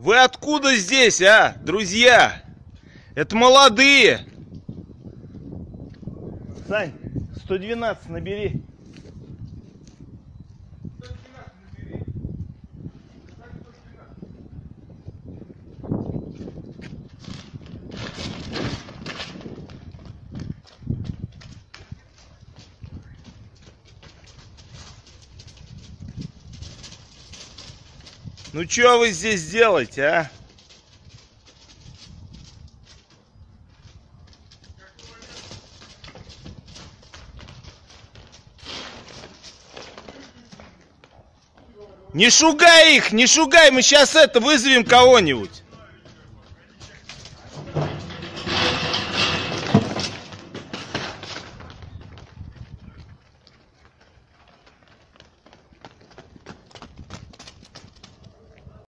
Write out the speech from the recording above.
Вы откуда здесь, а, друзья? Это молодые. Сань, 112 набери. Ну что вы здесь делаете, а? Не шугай их, не шугай, мы сейчас это вызовем кого-нибудь.